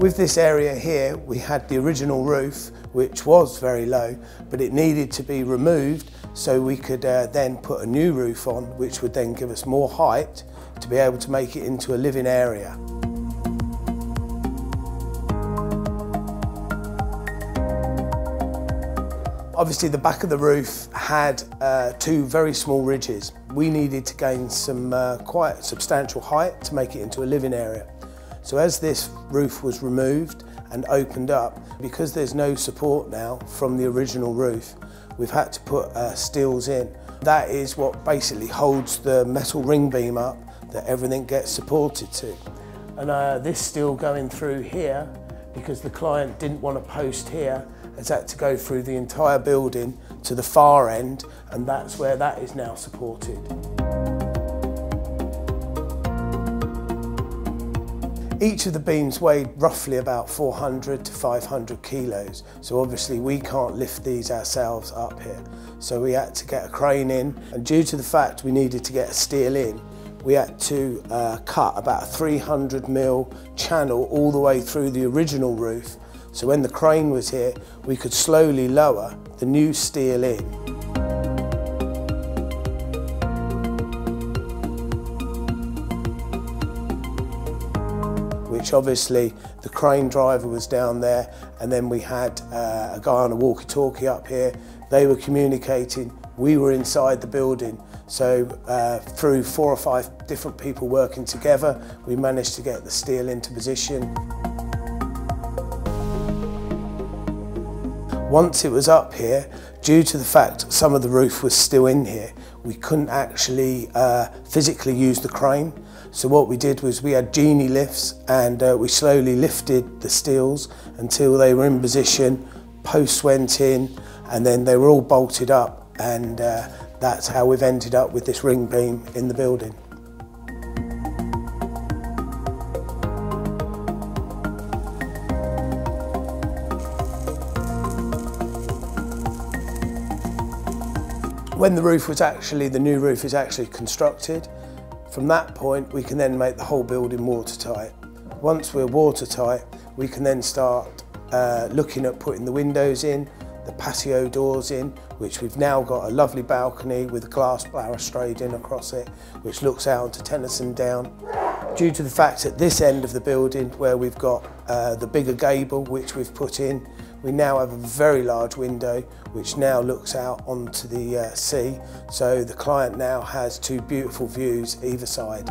With this area here, we had the original roof, which was very low, but it needed to be removed so we could uh, then put a new roof on, which would then give us more height to be able to make it into a living area. Obviously the back of the roof had uh, two very small ridges. We needed to gain some uh, quite substantial height to make it into a living area. So as this roof was removed and opened up, because there's no support now from the original roof, we've had to put uh, steels in. That is what basically holds the metal ring beam up that everything gets supported to. And uh, this steel going through here, because the client didn't want a post here, has had to go through the entire building to the far end, and that's where that is now supported. Each of the beams weighed roughly about 400 to 500 kilos, so obviously we can't lift these ourselves up here. So we had to get a crane in, and due to the fact we needed to get a steel in, we had to uh, cut about a 300 mil channel all the way through the original roof. So when the crane was here, we could slowly lower the new steel in. Which obviously the crane driver was down there and then we had uh, a guy on a walkie-talkie up here. They were communicating, we were inside the building. So uh, through four or five different people working together, we managed to get the steel into position. Once it was up here, due to the fact some of the roof was still in here, we couldn't actually uh, physically use the crane. So what we did was we had genie lifts and uh, we slowly lifted the steels until they were in position, posts went in and then they were all bolted up and uh, that's how we've ended up with this ring beam in the building. When the roof was actually, the new roof is actually constructed, from that point we can then make the whole building watertight. Once we're watertight, we can then start uh, looking at putting the windows in, the patio doors in, which we've now got a lovely balcony with a glass balustrade in across it, which looks out onto Tennyson Down. Due to the fact at this end of the building where we've got uh, the bigger gable, which we've put in, we now have a very large window which now looks out onto the uh, sea. So the client now has two beautiful views either side.